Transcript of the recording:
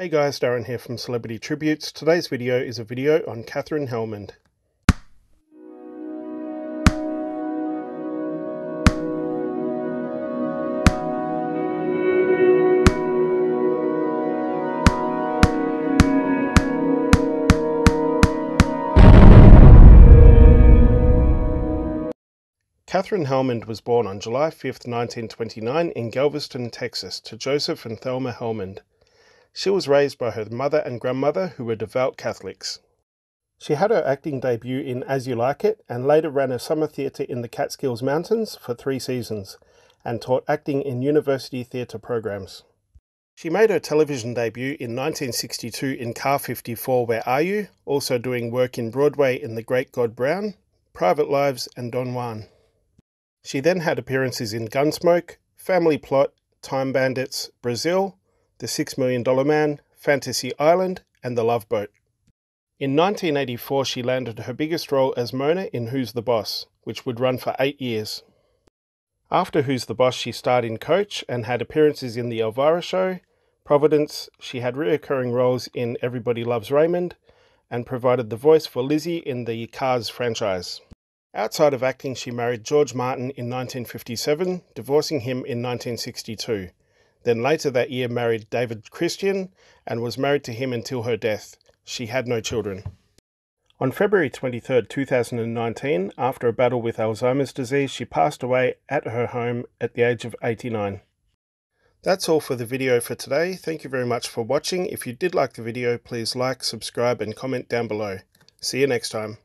Hey guys, Darren here from Celebrity Tributes. Today's video is a video on Katherine Helmond. Katherine Helmond was born on July 5, 1929 in Galveston, Texas, to Joseph and Thelma Helmond. She was raised by her mother and grandmother, who were devout Catholics. She had her acting debut in As You Like It and later ran a summer theatre in the Catskills Mountains for three seasons and taught acting in university theatre programs. She made her television debut in 1962 in Car 54 Where Are You, also doing work in Broadway in The Great God Brown, Private Lives, and Don Juan. She then had appearances in Gunsmoke, Family Plot, Time Bandits, Brazil, The Six Million Dollar Man, Fantasy Island, and The Love Boat. In 1984, she landed her biggest role as Mona in Who's the Boss, which would run for eight years. After Who's the Boss, she starred in Coach and had appearances in The Elvira Show, Providence. She had recurring roles in Everybody Loves Raymond and provided the voice for Lizzie in the Cars franchise. Outside of acting, she married George Martin in 1957, divorcing him in 1962. Then later that year married David Christian and was married to him until her death. She had no children. On February 23, 2019, after a battle with Alzheimer's disease, she passed away at her home at the age of 89. That's all for the video for today. Thank you very much for watching. If you did like the video, please like, subscribe and comment down below. See you next time.